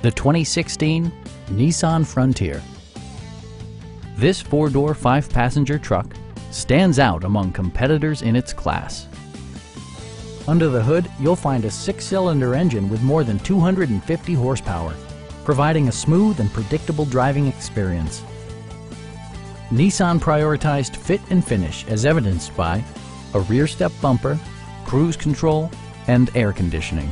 the 2016 Nissan Frontier. This four-door, five-passenger truck stands out among competitors in its class. Under the hood, you'll find a six-cylinder engine with more than 250 horsepower, providing a smooth and predictable driving experience. Nissan prioritized fit and finish as evidenced by a rear step bumper, cruise control, and air conditioning.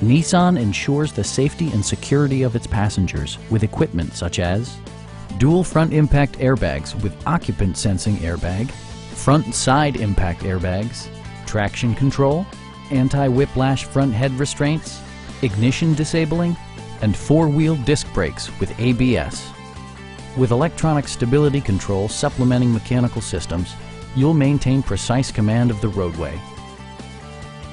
Nissan ensures the safety and security of its passengers with equipment such as dual front impact airbags with occupant sensing airbag, front side impact airbags, traction control, anti-whiplash front head restraints, ignition disabling, and four-wheel disc brakes with ABS. With electronic stability control supplementing mechanical systems, you'll maintain precise command of the roadway